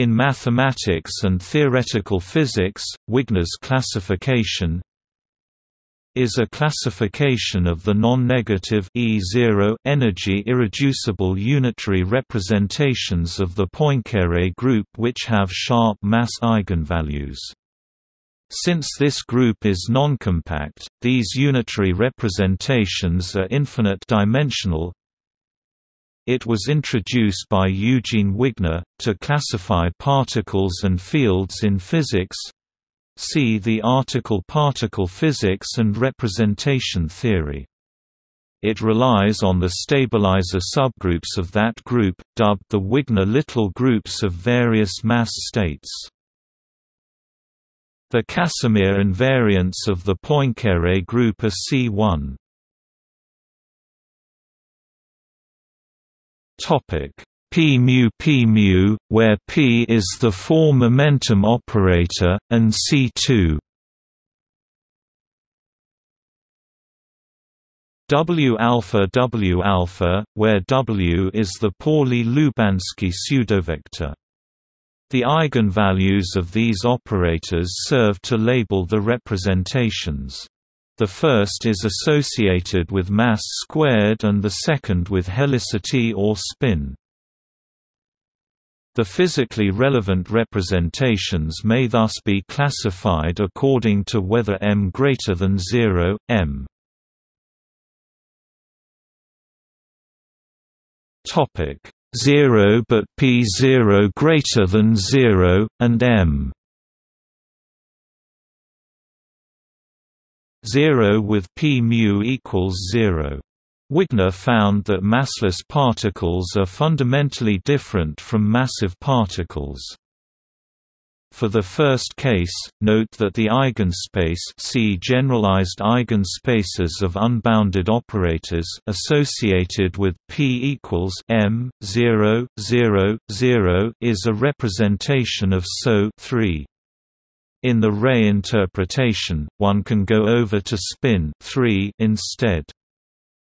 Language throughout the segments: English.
In mathematics and theoretical physics, Wigner's classification is a classification of the non-negative E0 energy irreducible unitary representations of the Poincare group which have sharp mass eigenvalues. Since this group is noncompact, these unitary representations are infinite-dimensional, it was introduced by Eugene Wigner, to classify particles and fields in physics see the article Particle physics and representation theory. It relies on the stabilizer subgroups of that group, dubbed the Wigner little groups of various mass states. The Casimir invariants of the Poincare group are C1. Topic P mu P mu, where P is the four momentum operator, and C2 W alpha W alpha, where W is the Pauli-Lubanski pseudovector. The eigenvalues of these operators serve to label the representations. The first is associated with mass squared and the second with helicity or spin. The physically relevant representations may thus be classified according to whether m greater than 0, m. Topic. 0 but p0 greater than 0 and m 0 with p mu equals 0. Wigner found that massless particles are fundamentally different from massive particles. For the first case, note that the eigenspace see generalized eigenspaces of unbounded operators associated with p equals m 0 0 0 is a representation of SO 3. In the ray interpretation, one can go over to spin 3 instead.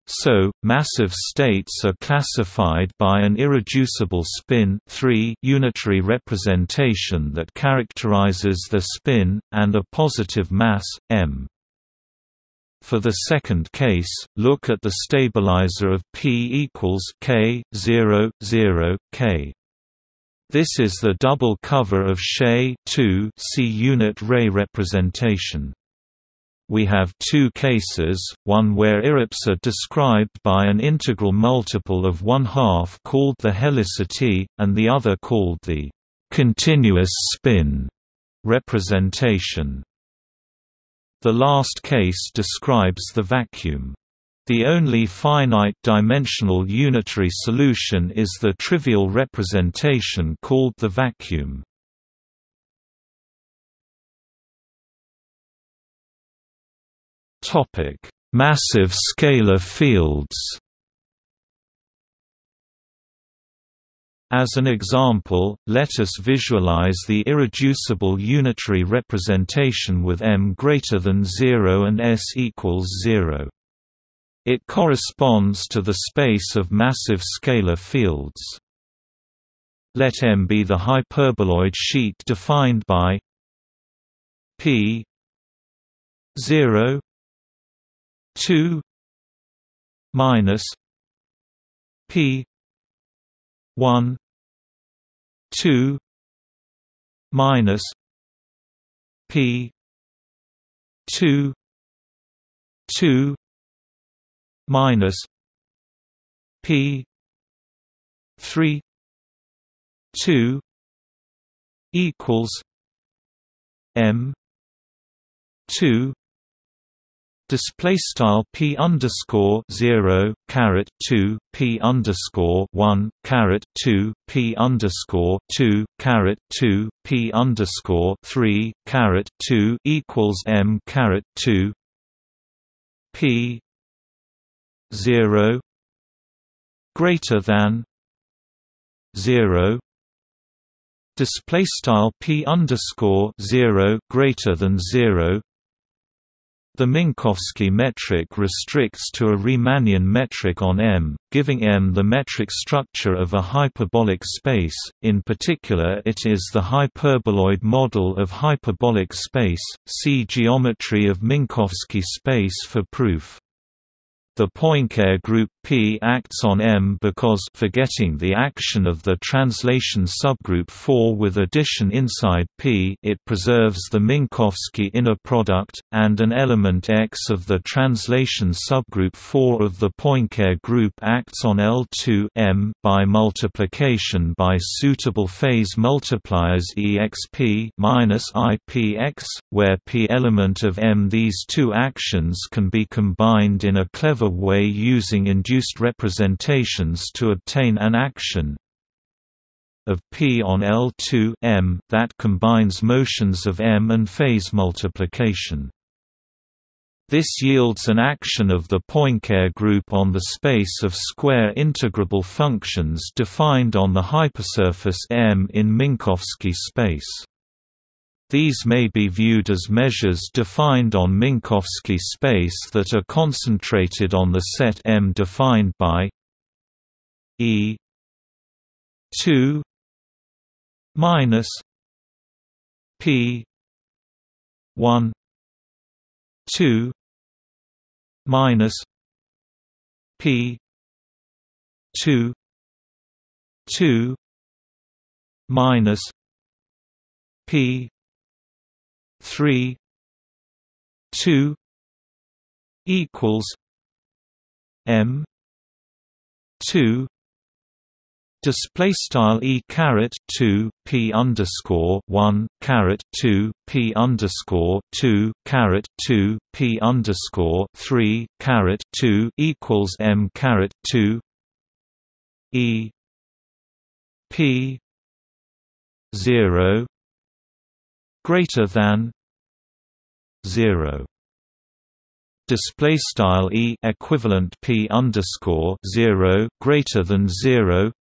So, massive states are classified by an irreducible spin 3 unitary representation that characterizes the spin, and a positive mass, m. For the second case, look at the stabilizer of P equals k 0 0 k. This is the double cover of Shay 2 C unit ray representation. We have two cases, one where irreps are described by an integral multiple of one half called the helicity, and the other called the continuous spin representation. The last case describes the vacuum. The only finite-dimensional unitary solution is the trivial representation called the vacuum. Massive scalar fields As an example, let us visualize the irreducible unitary representation with m greater than 0 and s equals 0. It corresponds to the space of massive scalar fields. Let M be the hyperboloid sheet defined by P 0 2 minus P 1 2 minus P 2 2 minus P three two equals M two display style p underscore zero caret two p underscore one caret two p underscore two caret two p underscore three caret two equals m caret two p 0 greater than 0 display style p underscore 0 greater than 0 The Minkowski metric restricts to a Riemannian metric on M, giving M the metric structure of a hyperbolic space, in particular it is the hyperboloid model of hyperbolic space, see geometry of Minkowski space for proof. The Poincare group P acts on M because forgetting the action of the translation subgroup 4 with addition inside P it preserves the Minkowski inner product, and an element X of the translation subgroup 4 of the Poincare group acts on L2 M by multiplication by suitable phase multipliers exp ipx, where P element of M. These two actions can be combined in a clever way using induced representations to obtain an action of P on L2 M that combines motions of M and phase multiplication. This yields an action of the Poincare group on the space of square integrable functions defined on the hypersurface M in Minkowski space. These may be viewed as measures defined on Minkowski space that are concentrated on the set M defined by E 2 minus P 1 2 minus P 2 2 minus P three two equals M two Display style e caret two p underscore one caret two p underscore two caret two p underscore three caret two equals m caret two e p zero greater than 0 display style e equivalent p underscore 0 greater than 0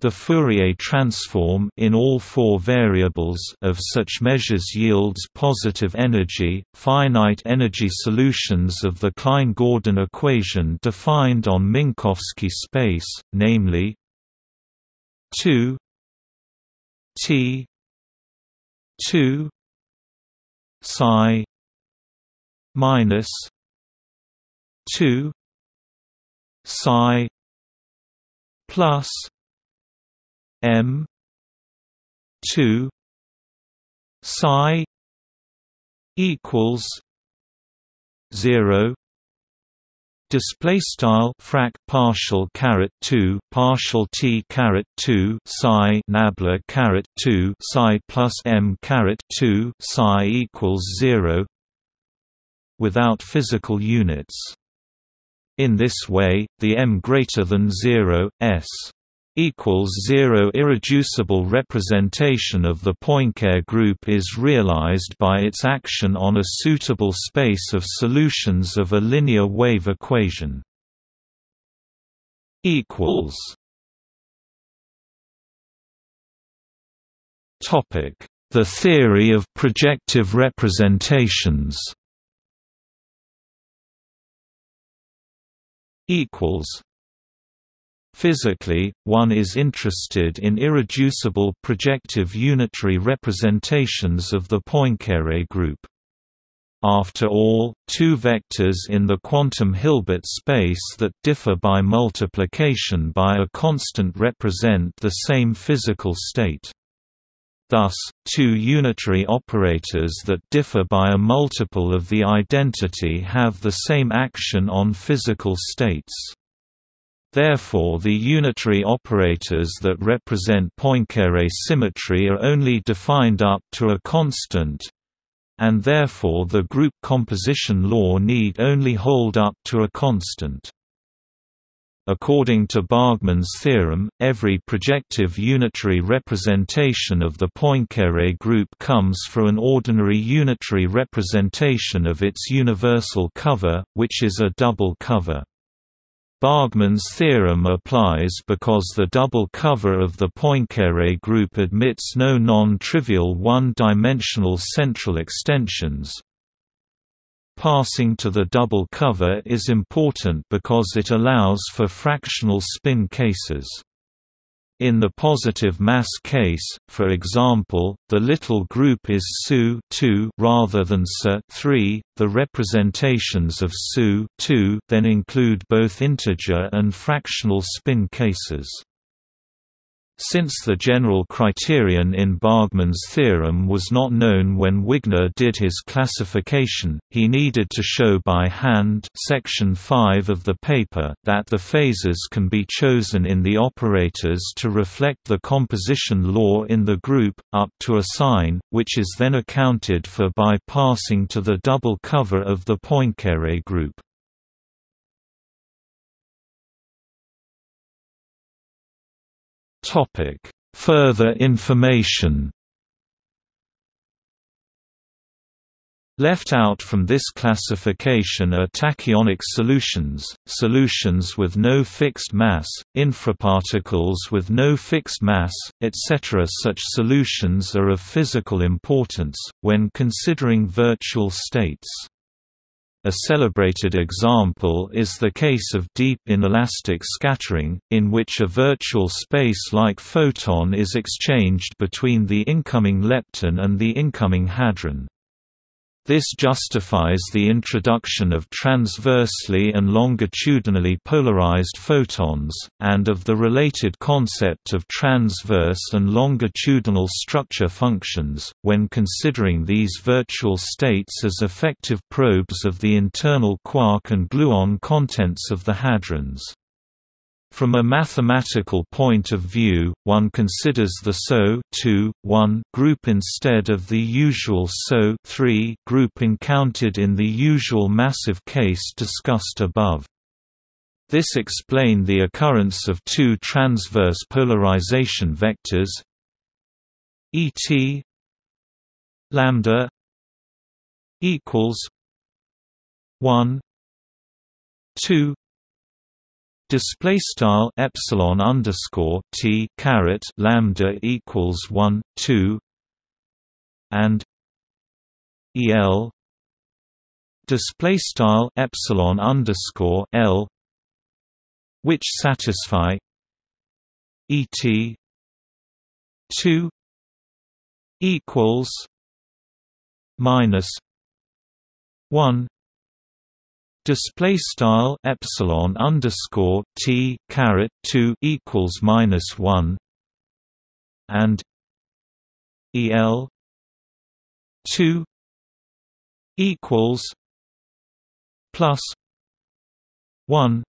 the Fourier transform in all four variables of such measures yields positive energy, finite energy solutions of the Klein-Gordon equation defined on Minkowski space, namely 2 t 2 psi minus 2 psi plus m 2 psi equals 0 display style frac partial caret 2 partial t caret 2 psi nabla caret 2 psi plus m caret 2 psi equals 0 without physical units. In this way the m greater than 0 s equals zero irreducible representation of the Poincare group is realized by its action on a suitable space of solutions of a linear wave equation. equals Topic: The theory of projective representations. Equals Physically, one is interested in irreducible projective unitary representations of the Poincare group. After all, two vectors in the quantum Hilbert space that differ by multiplication by a constant represent the same physical state. Thus, two unitary operators that differ by a multiple of the identity have the same action on physical states. Therefore the unitary operators that represent Poincare symmetry are only defined up to a constant, and therefore the group composition law need only hold up to a constant. According to Bargmann's theorem, every projective unitary representation of the Poincare group comes from an ordinary unitary representation of its universal cover, which is a double cover. Bargmann's theorem applies because the double cover of the Poincare group admits no non-trivial one-dimensional central extensions. Passing to the double cover is important because it allows for fractional spin cases. In the positive mass case, for example, the little group is SU rather than SU the representations of SU then include both integer and fractional spin cases. Since the general criterion in Bargmann's theorem was not known when Wigner did his classification, he needed to show by hand section 5 of the paper that the phases can be chosen in the operators to reflect the composition law in the group, up to a sign, which is then accounted for by passing to the double cover of the Poincare group. Topic: Further information. Left out from this classification are tachyonic solutions, solutions with no fixed mass, infraparticles with no fixed mass, etc. Such solutions are of physical importance, when considering virtual states. A celebrated example is the case of deep inelastic scattering, in which a virtual space-like photon is exchanged between the incoming lepton and the incoming hadron. This justifies the introduction of transversely and longitudinally polarized photons, and of the related concept of transverse and longitudinal structure functions, when considering these virtual states as effective probes of the internal quark and gluon contents of the hadrons. From a mathematical point of view, one considers the SO group instead of the usual SO group encountered in the usual massive case discussed above. This explained the occurrence of two transverse polarization vectors ET lambda equals 1 2 Display style epsilon underscore t caret lambda equals one two and el display style epsilon underscore l which satisfy et two equals minus one display style epsilon underscore t caret 2 equals minus 1 and el 2 equals plus 1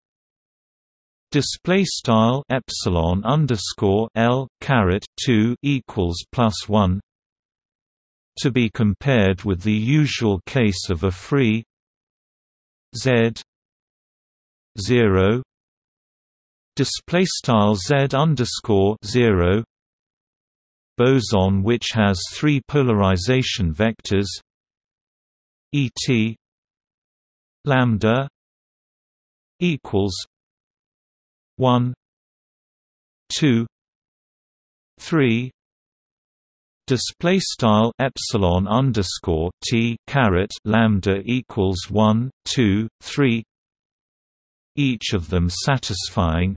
display style epsilon underscore l caret 2 equals plus 1 to be compared with the usual case of a free Z zero display style Z underscore zero boson which has three polarization vectors ET lambda equals one two three display style epsilon underscore t caret lambda equals 1 2 3 each of them satisfying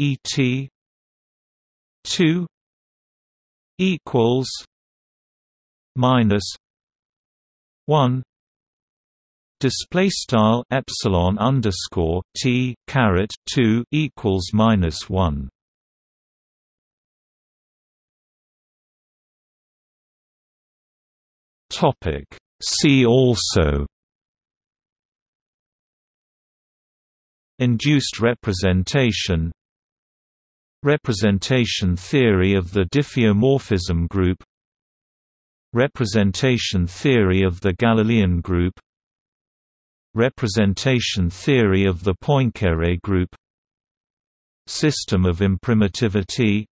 et 2 equals minus 1 display style epsilon underscore t caret 2 equals minus 1 Topic. See also. Induced representation. Representation theory of the diffeomorphism group. Representation theory of the Galilean group. Representation theory of the Poincare group. System of imprimitivity.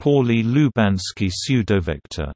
Pauli-Lubanski pseudovector